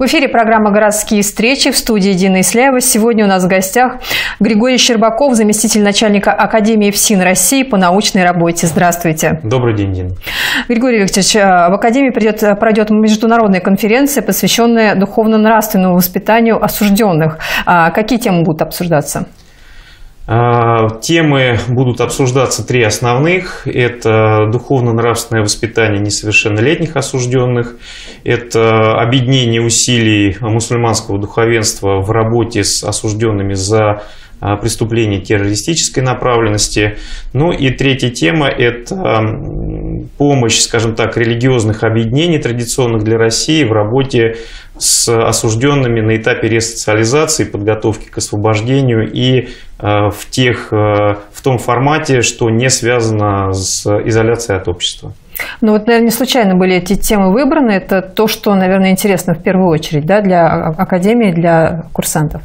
В эфире программа «Городские встречи» в студии Дина Исляева. Сегодня у нас в гостях Григорий Щербаков, заместитель начальника Академии ФСИН России по научной работе. Здравствуйте. Добрый день, Дина. Григорий Викторович, э, в Академии придет, пройдет международная конференция, посвященная духовно-нравственному воспитанию осужденных. А какие темы будут обсуждаться? А, темы будут обсуждаться три основных. Это духовно-нравственное воспитание несовершеннолетних осужденных, это объединение усилий мусульманского духовенства в работе с осужденными за а, преступления террористической направленности. Ну и третья тема – это помощь, скажем так, религиозных объединений, традиционных для России, в работе с осужденными на этапе ресоциализации, подготовки к освобождению и э, в, тех, э, в том формате, что не связано с изоляцией от общества. Ну вот, наверное, не случайно были эти темы выбраны. Это то, что, наверное, интересно в первую очередь да, для Академии, для курсантов.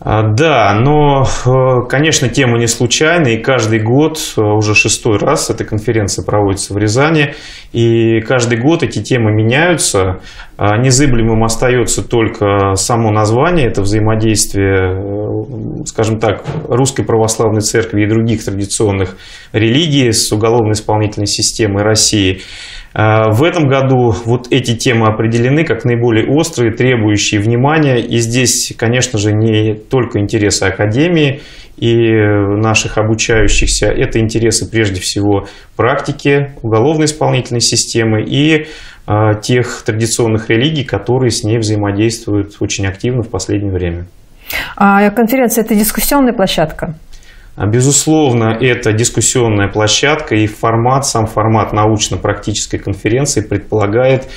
А, да, но, э, конечно, тема не случайная, и каждый год, э, уже шестой раз эта конференция проводится в Рязани, и каждый год эти темы меняются. А, незыблемым остается только само название, это взаимодействие, э, скажем так, Русской Православной Церкви и других традиционных религий с уголовно-исполнительной системой России. А, в этом году вот эти темы определены как наиболее острые, требующие внимания. И здесь, конечно же, не только интересы Академии и наших обучающихся, это интересы прежде всего практики уголовно-исполнительной системы и а, тех традиционных религий, которые с ней взаимодействуют очень активно в последнее время. А конференция – это дискуссионная площадка? А, безусловно, это дискуссионная площадка и формат, сам формат научно-практической конференции предполагает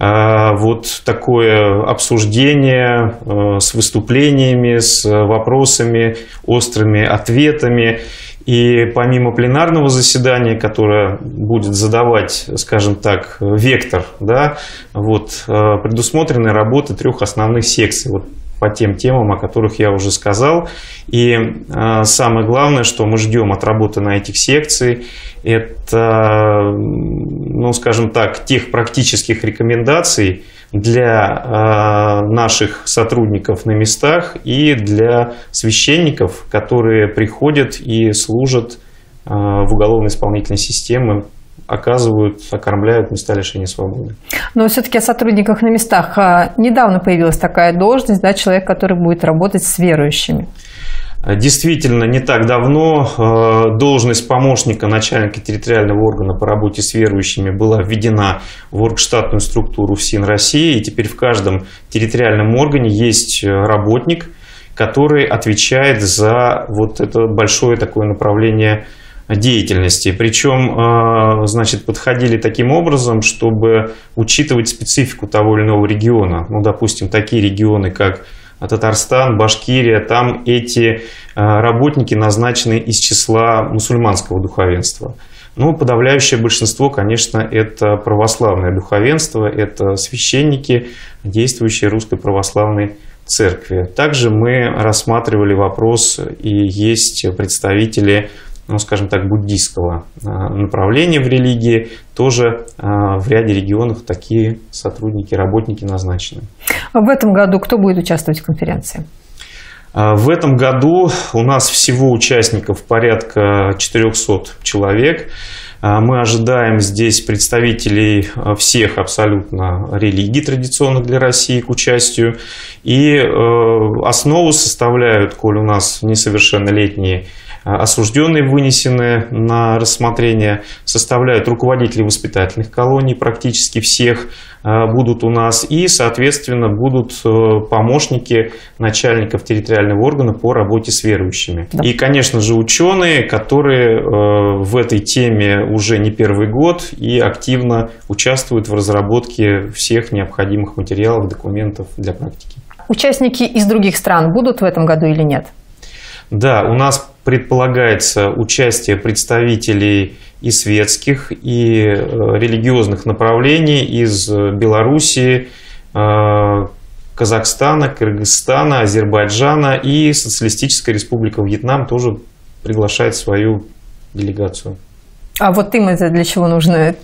а, вот такое обсуждение а, с выступлениями, с вопросами, острыми ответами. И помимо пленарного заседания, которое будет задавать, скажем так, вектор, да, вот, предусмотрены работы трех основных секций. Вот по тем темам, о которых я уже сказал. И э, самое главное, что мы ждем от работы на этих секций, это, ну, скажем так, тех практических рекомендаций для э, наших сотрудников на местах и для священников, которые приходят и служат э, в уголовно-исполнительной системе оказывают, окормляют места лишения свободы. Но все-таки о сотрудниках на местах. А, недавно появилась такая должность, да, человек, который будет работать с верующими. Действительно, не так давно а, должность помощника начальника территориального органа по работе с верующими была введена в оргштатную структуру ФСИН России, и теперь в каждом территориальном органе есть работник, который отвечает за вот это большое такое направление деятельности. Причем, а, значит, подходили таким образом, чтобы учитывать специфику того или иного региона. Ну, допустим, такие регионы, как Татарстан, Башкирия, там эти а, работники назначены из числа мусульманского духовенства. Ну, подавляющее большинство, конечно, это православное духовенство, это священники, действующие русской православной церкви. Также мы рассматривали вопрос, и есть представители ну, скажем так, буддийского а, направления в религии, тоже а, в ряде регионов такие сотрудники, работники назначены. А в этом году кто будет участвовать в конференции? В этом году у нас всего участников порядка 400 человек. Мы ожидаем здесь представителей всех абсолютно религий, традиционных для России, к участию. И э, основу составляют, коль у нас несовершеннолетние а, осужденные, вынесенные на рассмотрение, составляют руководители воспитательных колоний, практически всех а, будут у нас, и, соответственно, будут э, помощники начальников территориального органа по работе с верующими. Да. И, конечно же, ученые, которые э, в этой теме уже не первый год и активно участвуют в разработке всех необходимых материалов, документов для практики. Участники из других стран будут в этом году или нет? Да, у нас предполагается участие представителей и светских, и э, религиозных направлений из Белоруссии, э, Казахстана, Кыргызстана, Азербайджана и Социалистическая Республика Вьетнам тоже приглашает свою делегацию. А вот им это для чего нужно?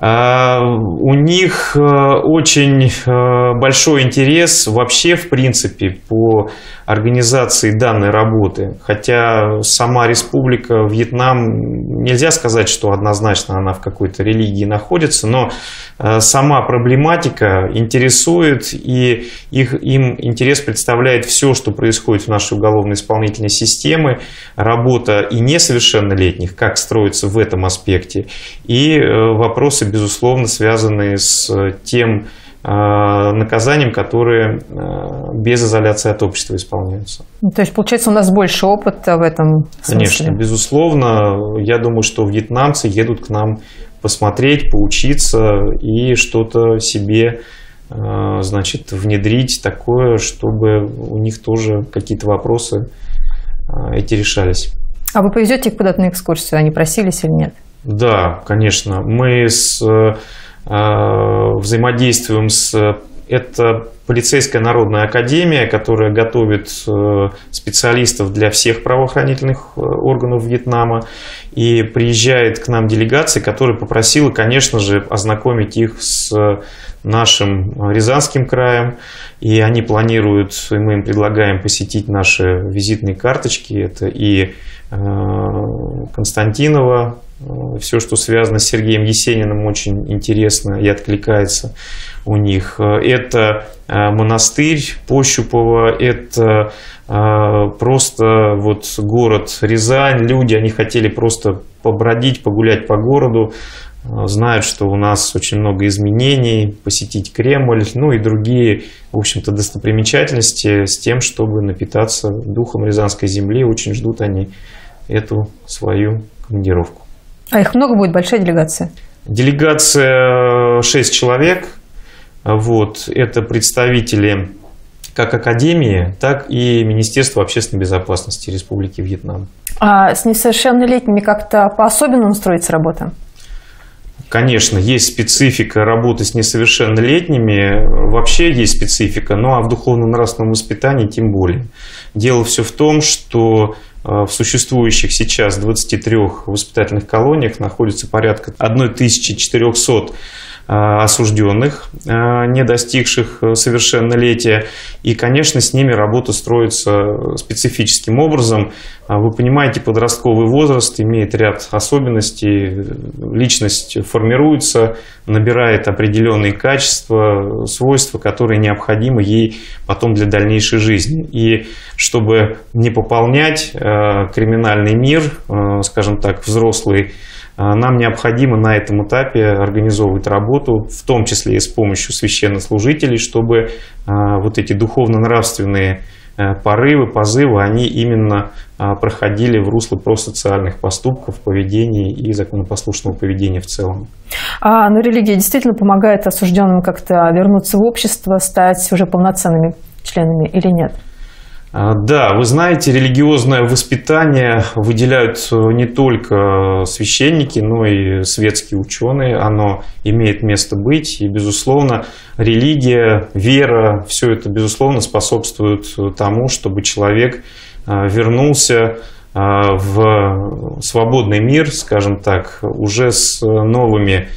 А, у них э, очень э, большой интерес вообще, в принципе, по организации данной работы. Хотя сама республика Вьетнам, нельзя сказать, что однозначно она в какой-то религии находится, но э, сама проблематика интересует, и их, им интерес представляет все, что происходит в нашей уголовно-исполнительной системе, работа и несовершеннолетних, как строится в этом аспекте, и вопросы безусловно, связанные с тем э, наказанием, которые э, без изоляции от общества исполняются. Ну, то есть, получается, у нас больше опыта в этом смысле? Конечно, безусловно. Я думаю, что вьетнамцы едут к нам посмотреть, поучиться и что-то себе э, значит, внедрить такое, чтобы у них тоже какие-то вопросы эти решались. А вы повезете их куда-то на экскурсию? Они просились или нет? Да, конечно. Мы с, взаимодействуем с... Это полицейская народная академия, которая готовит э, специалистов для всех правоохранительных э, органов Вьетнама. И приезжает к нам делегация, которая попросила, конечно же, ознакомить их с нашим Рязанским краем. И они планируют, и мы им предлагаем посетить наши визитные карточки. Это и Константинова, все, что связано с Сергеем Есениным, очень интересно и откликается у них. Это э, монастырь Пощупова, это э, просто вот город Рязань. Люди, они хотели просто побродить, погулять по городу, э, знают, что у нас очень много изменений, посетить Кремль, ну и другие, в общем-то, достопримечательности с тем, чтобы напитаться духом Рязанской земли. Очень ждут они эту свою командировку. А их много будет, большая делегация? Делегация 6 человек. Вот, это представители как Академии, так и Министерства общественной безопасности Республики Вьетнам. А с несовершеннолетними как-то по-особенному строится работа? Конечно, есть специфика работы с несовершеннолетними, вообще есть специфика, ну а в духовно-нравственном воспитании тем более. Дело все в том, что Э, в существующих сейчас 23 воспитательных колониях находится порядка 1400 Э, осужденных, э, не достигших совершеннолетия. И, конечно, с ними работа строится специфическим образом. Э, вы понимаете, подростковый возраст имеет ряд особенностей. Личность формируется, набирает определенные качества, свойства, которые необходимы ей потом для дальнейшей жизни. И чтобы не пополнять криминальный мир, скажем так, взрослый а, нам необходимо на этом этапе организовывать работу, в том числе и с помощью священнослужителей, чтобы а, вот эти духовно-нравственные э, порывы, позывы, они именно а, проходили в русло просоциальных поступков, поведений и законопослушного поведения в целом. А ну, религия действительно помогает осужденным как-то вернуться в общество, стать уже полноценными членами или нет? А, да, вы знаете, религиозное воспитание выделяют э, не только священники, но и светские ученые. Оно имеет место быть. И, безусловно, религия, вера, все это, безусловно, способствует тому, чтобы человек э, вернулся э, в свободный мир, скажем так, уже с новыми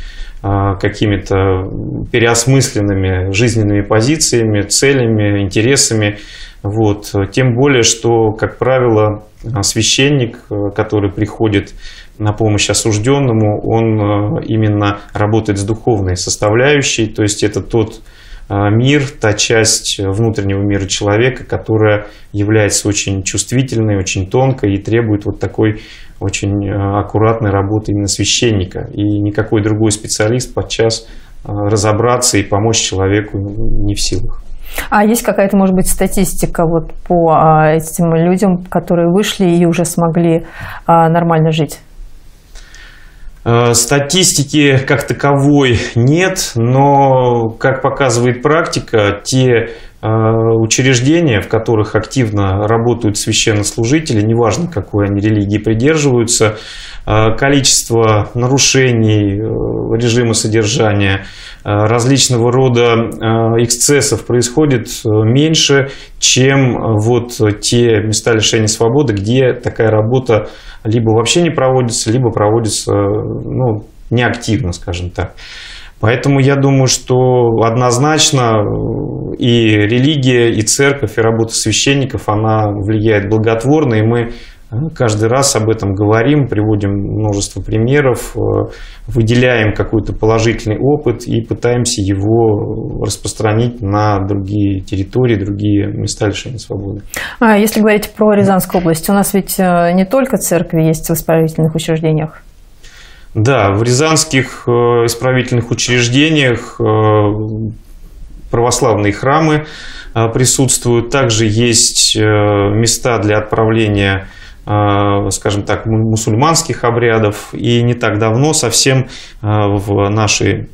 какими-то переосмысленными жизненными позициями, целями, интересами. Вот. Тем более, что, как правило, священник, который приходит на помощь осужденному, он э, именно работает с духовной составляющей, то есть это тот э, мир, та часть внутреннего мира человека, которая является очень чувствительной, очень тонкой и требует вот такой очень э, аккуратной работы именно священника. И никакой другой специалист подчас разобраться и помочь человеку не в силах. А есть какая-то, может быть, статистика вот по а, этим людям, которые вышли и уже смогли а, нормально жить? Э, статистики как таковой нет, но, как показывает практика, те учреждения, в которых активно работают священнослужители, неважно какой они религии придерживаются, э, количество нарушений режима содержания, различного рода эксцессов происходит меньше, чем вот те места лишения свободы, где такая работа либо вообще не проводится, либо проводится ну, неактивно, скажем так. Поэтому я думаю, что однозначно и религия, и церковь, и работа священников, она влияет благотворно, и мы Каждый раз об этом говорим, приводим множество примеров, э, выделяем какой-то положительный опыт и пытаемся его распространить на другие территории, другие места лишения свободы. А если говорить про Рязанскую область, у нас ведь э, не только церкви есть в исправительных учреждениях. Да, в рязанских э, исправительных учреждениях православные храмы присутствуют. Также есть места для отправления Э, скажем так, мусульманских обрядов. И не так давно совсем э, в нашей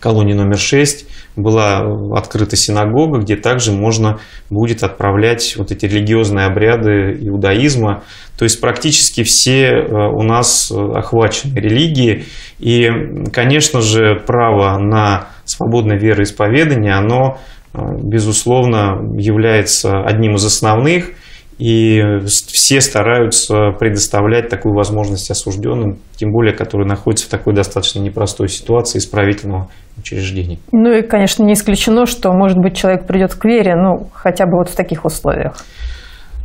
колонии номер 6 была открыта синагога, где также можно будет отправлять вот эти религиозные обряды иудаизма. То есть практически все э, у нас охвачены религии. И, конечно же, право на свободное вероисповедание, оно, безусловно, является одним из основных – и все стараются предоставлять такую возможность осужденным, тем более, которые находятся в такой достаточно непростой ситуации исправительного учреждения. Ну и, конечно, не исключено, что, может быть, человек придет к вере, ну, хотя бы вот в таких условиях.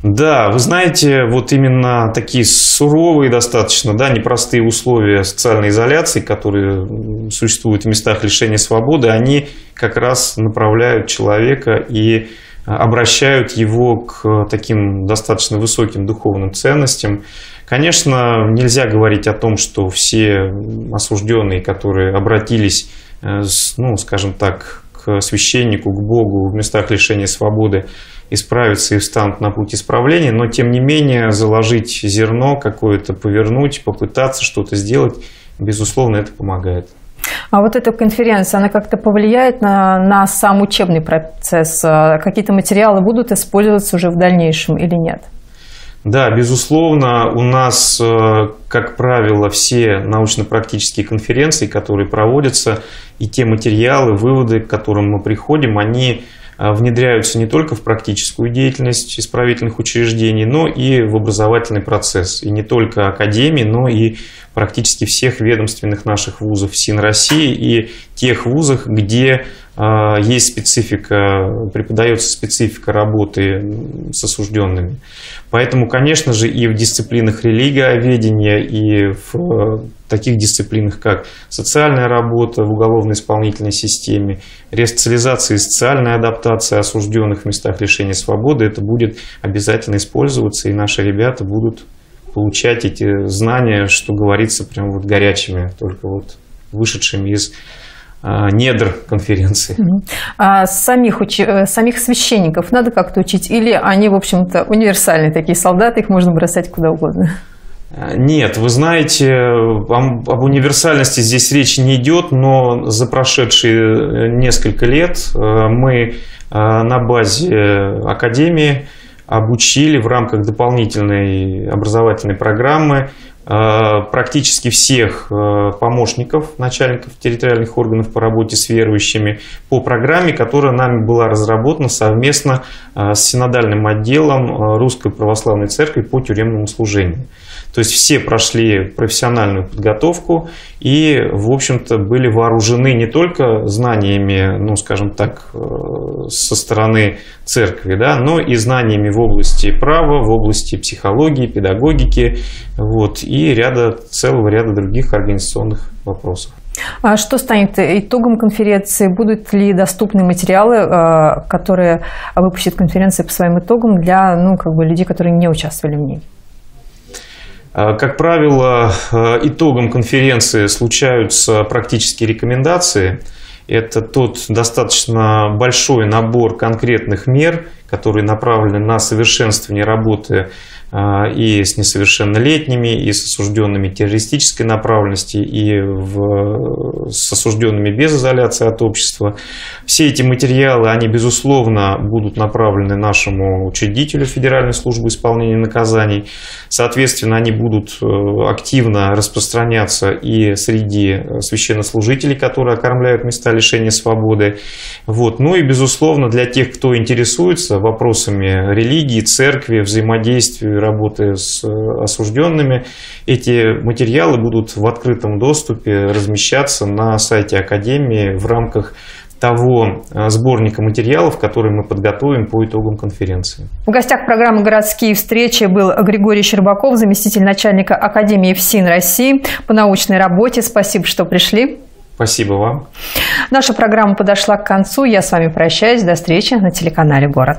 Да, вы знаете, вот именно такие суровые достаточно, да, непростые условия социальной изоляции, которые существуют в местах лишения свободы, они как раз направляют человека и обращают его к таким достаточно высоким духовным ценностям. Конечно, нельзя говорить о том, что все осужденные, которые обратились, э, ну, скажем так, к священнику, к Богу в местах лишения свободы, исправятся и встанут на путь исправления, но тем не менее заложить зерно какое-то, повернуть, попытаться что-то сделать, безусловно, это помогает. А вот эта конференция, она как-то повлияет на, на сам учебный процесс? А какие-то материалы будут использоваться уже в дальнейшем или нет? Да, безусловно, у нас, э, как правило, все научно-практические конференции, которые проводятся, и те материалы, выводы, к которым мы приходим, они внедряются не только в практическую деятельность исправительных учреждений, но и в образовательный процесс. И не только академии, но и практически всех ведомственных наших вузов СИН России и тех вузах, где есть специфика, преподается специфика работы с осужденными. Поэтому, конечно же, и в дисциплинах религиоведения, и в э, таких дисциплинах, как социальная работа в уголовно-исполнительной системе, ресоциализация и социальная адаптация осужденных в местах лишения свободы, это будет обязательно использоваться, и наши ребята будут получать эти знания, что говорится, прям вот горячими, только вот вышедшими из а, недр конференции. А самих, уч... Э, самих священников надо как-то учить? Или они, в общем-то, универсальные такие солдаты, их можно бросать куда угодно? А, нет, вы знаете, об универсальности здесь речи не идет, но за прошедшие э, несколько лет э, мы на базе Академии обучили в рамках дополнительной образовательной программы практически всех э, помощников начальников территориальных органов по работе с верующими по программе, которая нами была разработана совместно э, с синодальным отделом Русской Православной Церкви по тюремному служению. То есть все прошли профессиональную подготовку и, в общем-то, были вооружены не только знаниями, ну, скажем так, э, со стороны церкви, да, но и знаниями в области права, в области психологии, педагогики, вот, и ряда, целого ряда других организационных вопросов. А что станет итогом конференции? Будут ли доступны материалы, э, которые выпустит конференция по своим итогам для ну, как бы, людей, которые не участвовали в ней? А, как правило, а, итогом конференции случаются практические рекомендации. Это тот достаточно большой набор конкретных мер, которые направлены на совершенствование работы и с несовершеннолетними, и с осужденными террористической направленности, и в, с осужденными без изоляции от общества. Все эти материалы, они, безусловно, будут направлены нашему учредителю Федеральной службы исполнения наказаний. Соответственно, они будут э, активно распространяться и среди священнослужителей, которые окормляют места лишения свободы. Вот. Ну и, безусловно, для тех, кто интересуется вопросами религии, церкви, взаимодействия, работы с осужденными. Эти материалы будут в открытом доступе размещаться на сайте Академии в рамках того э, сборника материалов, который мы подготовим по итогам конференции. В гостях программы «Городские встречи» был Григорий Щербаков, заместитель начальника Академии ФСИН России по научной работе. Спасибо, что пришли. Спасибо вам. Наша программа подошла к концу. Я с вами прощаюсь. До встречи на телеканале «Город».